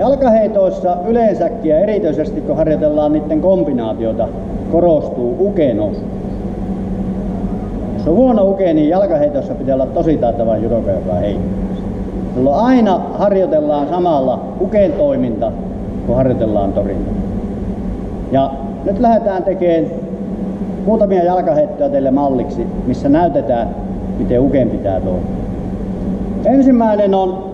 Jalkaheitoissa yleensäkin ja erityisesti kun harjoitellaan niiden kombinaatiota, korostuu uken osuus. Jos on huono uke, niin jalkaheitossa pitää olla tosi taitava judoka, joka heittää. Jolloin aina harjoitellaan samalla uken toiminta, kun harjoitellaan torinta. Ja nyt lähdetään tekemään muutamia jalkaheittoja teille malliksi, missä näytetään, miten uken pitää toimia. Ensimmäinen on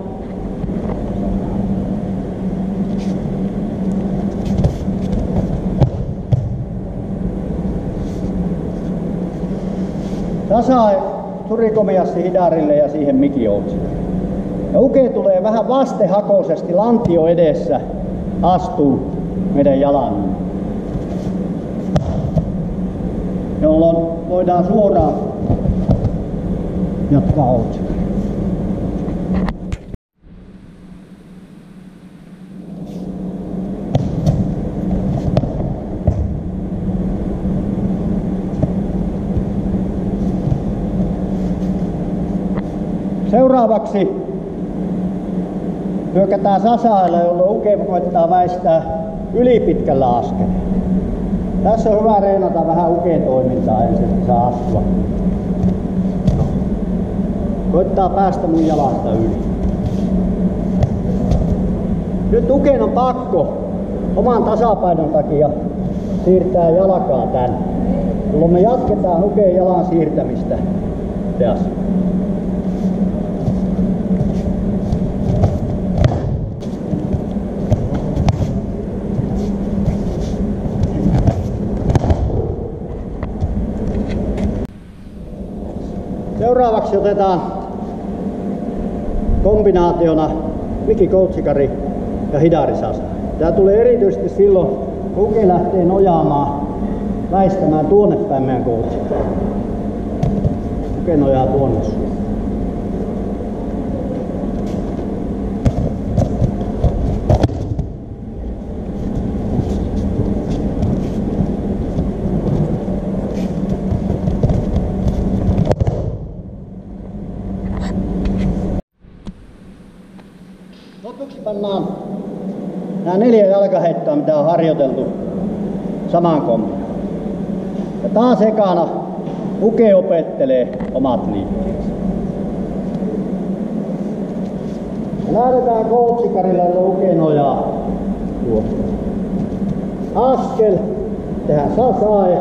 Tasa turikomiassi hidarille ja siihen mikioutsi. Ja uke tulee vähän vastehakoisesti lantio edessä, astuu meidän jalan. Jolloin voidaan suoraan jatkaa otsikkoa. Seuraavaksi hyökätään sasailla, jolloin uke koittaa väistää ylipitkällä askeleella. Tässä on hyvä reenata vähän ukeen toimintaa ensin, että saa astua. Koittaa päästä mun jalasta yli. Nyt ukeen on pakko oman tasapainon takia siirtää jalkaa tänne. Jolloin me jatketaan ukeen jalan siirtämistä tässä. Seuraavaksi otetaan kombinaationa Miki Koutsikari ja Hidari Sasa. Tämä tulee erityisesti silloin, kun uke lähtee nojaamaan, väistämään tuonne päin meidän koutsikari. Uke nojaa tuonne suuntaan. Lopuksi pannaan nämä neljä jalkaheittoa, mitä on harjoiteltu samaan kompiin. Ja taas ekana Uke opettelee omat liikkeensä. Lähdetään koutsikarilla, jolla Uke nojaa Askel, tehdään sasae,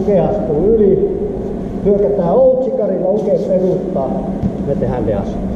Uke astuu yli, hyökätään outsikarilla, Uke perustaa, me tehdään deaskel.